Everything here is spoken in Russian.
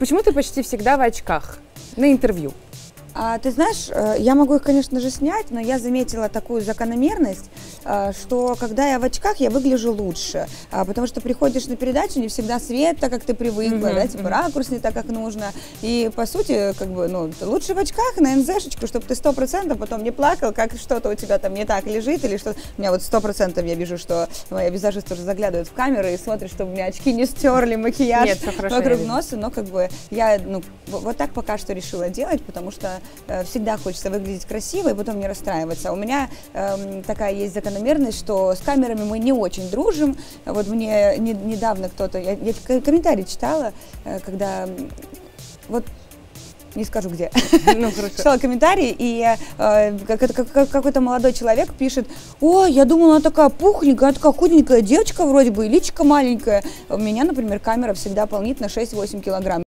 Почему ты почти всегда в очках на интервью? А, ты знаешь, э, я могу их, конечно же, снять, но я заметила такую закономерность, э, что когда я в очках, я выгляжу лучше, а, потому что приходишь на передачу, не всегда свет так, как ты привыкла, mm-hmm. да, типа ракурс не так, как нужно, и по сути, как бы, ну, лучше в очках на НЗшечку, чтобы ты сто процентов потом не плакал, как что-то у тебя там не так лежит, или что у меня вот сто процентов я вижу, что моя визажист тоже заглядывает в камеру и смотрит, чтобы у меня очки не стерли макияж Нет, вокруг носа, но как бы я, ну, вот так пока что решила делать, потому что Э, всегда хочется выглядеть красиво и потом не расстраиваться. У меня э, такая есть закономерность, что с камерами мы не очень дружим. Вот мне не, недавно кто-то, я, я комментарий читала, э, когда вот не скажу где, ну, читала комментарий, и э, какой-то молодой человек пишет, о, я думала, она такая пухленькая, такая худенькая девочка вроде бы, и личико маленькая. У меня, например, камера всегда полнит на 6-8 килограмм.